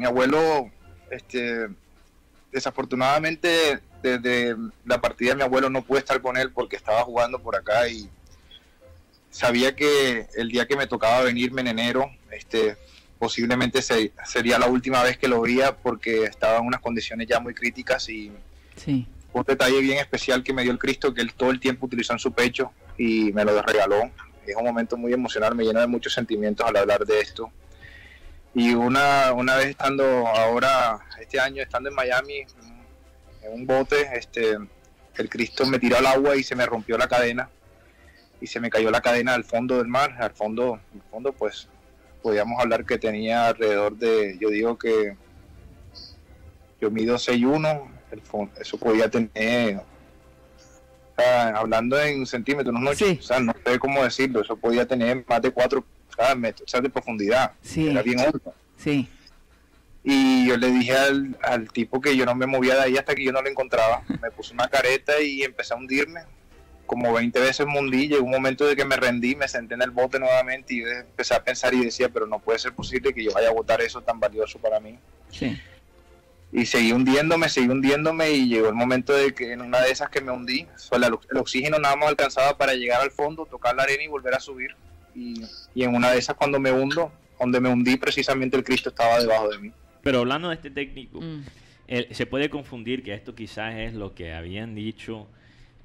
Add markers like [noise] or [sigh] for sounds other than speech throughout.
Mi abuelo, este, desafortunadamente, desde la partida de mi abuelo no pude estar con él porque estaba jugando por acá y sabía que el día que me tocaba venirme en enero, este, posiblemente sería la última vez que lo veía porque estaba en unas condiciones ya muy críticas y sí. un detalle bien especial que me dio el Cristo que él todo el tiempo utilizó en su pecho y me lo regaló. Es un momento muy emocional, me llena de muchos sentimientos al hablar de esto. Y una, una vez estando ahora, este año, estando en Miami, en un bote, este, el Cristo me tiró al agua y se me rompió la cadena. Y se me cayó la cadena al fondo del mar, al fondo, al fondo pues podíamos hablar que tenía alrededor de, yo digo que yo mido 6'1, el fondo, eso podía tener, hablando en centímetros, no, o sea, no sé cómo decirlo, eso podía tener más de 4 metros de profundidad, era bien alto. Sí. Y yo le dije al, al tipo que yo no me movía de ahí hasta que yo no lo encontraba. Me puse una careta y empecé a hundirme como 20 veces mundí, llegó un momento de que me rendí, me senté en el bote nuevamente y empecé a pensar y decía, pero no puede ser posible que yo vaya a votar eso tan valioso para mí. Sí. Y seguí hundiéndome, seguí hundiéndome y llegó el momento de que en una de esas que me hundí, el oxígeno nada más alcanzaba para llegar al fondo, tocar la arena y volver a subir. Y, y en una de esas cuando me hundo, donde me hundí precisamente el Cristo estaba debajo de mí. Pero hablando de este técnico, mm. se puede confundir que esto quizás es lo que habían dicho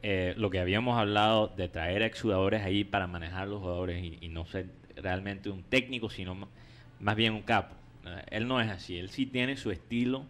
eh, lo que habíamos hablado de traer a exjugadores ahí para manejar a los jugadores y, no ser realmente un técnico, sino más bien un capo. Eh, él no es así, él sí tiene su estilo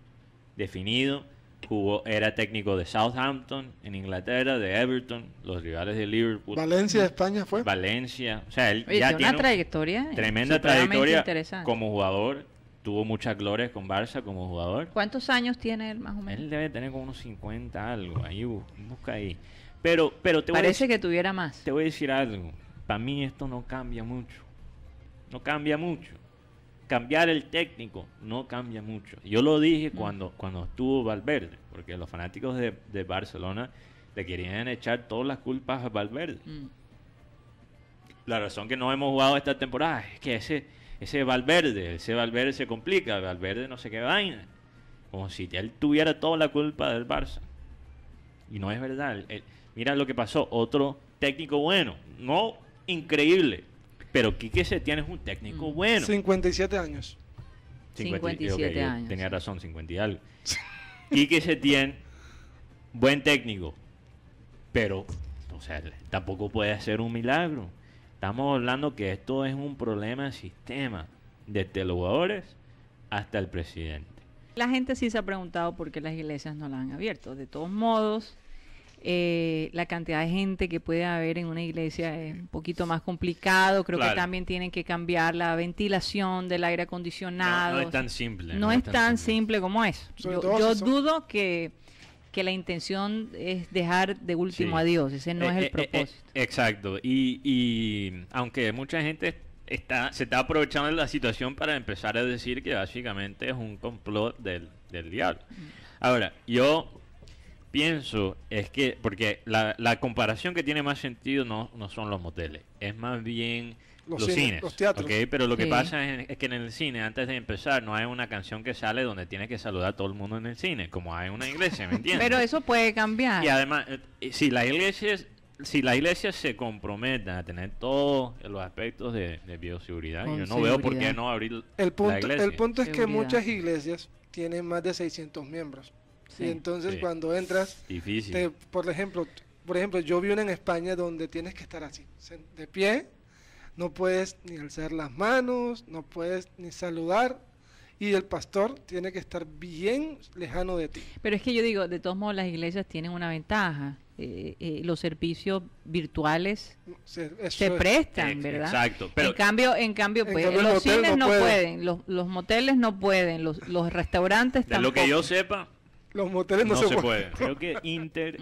definido. Jugó, era técnico de Southampton en Inglaterra, de Everton, los rivales de Liverpool. Valencia, España fue. Valencia, o sea, él ya tiene una trayectoria, tremenda trayectoria como jugador. Tuvo muchas glorias con Barça como jugador. ¿Cuántos años tiene él más o menos? Él debe tener como unos 50 algo, ahí busca ahí. Pero, pero te Parece voy que tuviera más. Te voy a decir algo. Para mí esto no cambia mucho. No cambia mucho. Cambiar el técnico no cambia mucho. Yo lo dije mm. cuando, cuando estuvo Valverde, porque los fanáticos de, Barcelona le querían echar todas las culpas a Valverde. Mm. La razón que no hemos jugado esta temporada es que ese, ese Valverde, ese Valverde se complica, Valverde no sé qué vaina. Como si él tuviera toda la culpa del Barça. Y no es verdad. Mira lo que pasó, otro técnico bueno, no increíble, pero Quique Setién es un técnico mm. bueno. 57 años. 57 años. Tenía razón, 50 y algo. Quique Setién, buen técnico, pero o sea, tampoco puede hacer un milagro. Estamos hablando que esto es un problema de sistema, desde los jugadores hasta el presidente. La gente sí se ha preguntado por qué las iglesias no las han abierto. De todos modos, eh, la cantidad de gente que puede haber en una iglesia es un poquito más complicado. Creo que también tienen que cambiar la ventilación del aire acondicionado. No, es tan simple. No, es tan simple, como es. Yo, dudo que, que, la intención es dejar de último a Dios. Ese no eh, es el eh, propósito. exacto. Y, y aunque mucha gente está, se está aprovechando de la situación para empezar a decir que básicamente es un complot del, del diablo. Mm. Ahora, yo pienso es que, porque la, la, comparación que tiene más sentido no, no son los moteles, es más bien los, cines, los teatros. Pero lo que pasa es, que en el cine, antes de empezar, no hay una canción que sale donde tiene que saludar a todo el mundo en el cine, como hay en una iglesia, ¿me entiendes? pero eso puede cambiar. Y además, eh, si la iglesia si la iglesia se compromete a tener todos los aspectos de, bioseguridad, yo no veo por qué no abrir el punto, la iglesia. El punto es que muchas iglesias tienen más de 600 miembros. Y entonces cuando entras, Difícil. por ejemplo, por ejemplo, yo vi una en España donde tienes que estar así, de pie, no puedes ni alzar las manos, no puedes ni saludar y el pastor tiene que estar bien lejano de ti. Pero es que yo digo, de todos modos las iglesias tienen una ventaja. Eh, eh, los servicios virtuales se, prestan, ¿verdad? Exacto. Pero, en cambio, en cambio, pues, los cines no, pueden, los, los, moteles no pueden, los, los restaurantes tampoco. De lo que yo sepa, los moteles no, se, pueden. [laughs] Creo que Inter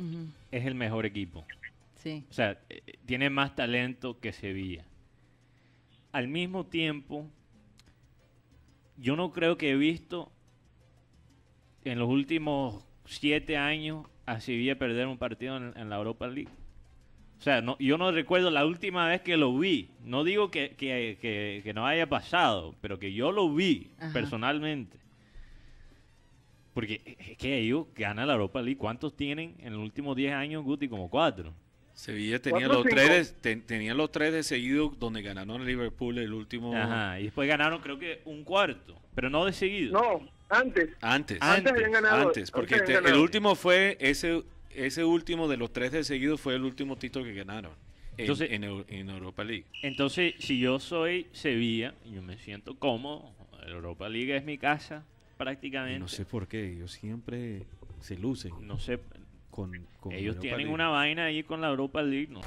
es el mejor equipo. Sí. O sea, eh, tiene más talento que Sevilla. Al mismo tiempo, yo no creo que he visto en los últimos siete años a Sevilla perder un partido en, la Europa League. O sea, no, yo no recuerdo la última vez que lo vi. No digo que, que, no haya pasado, pero que yo lo vi personalmente. Porque es que ellos ganan la Europa League. ¿Cuántos tienen en los últimos 10 años, Guti? Como cuatro. Sevilla tenía los, tres de, tenía los tres de seguido donde ganaron el Liverpool el último. Ajá, y después ganaron creo que un cuarto, pero no de seguido. No, antes. Antes, antes, antes, porque el último fue ese ese último de los tres de seguido fue el último título que ganaron. Entonces, en, en, Europa League. Entonces, si yo soy Sevilla, yo me siento cómodo. Europa League es mi casa, prácticamente. no sé por qué, ellos siempre se lucen. No sé, con, ellos tienen una vaina ahí con la Europa League, ¿no?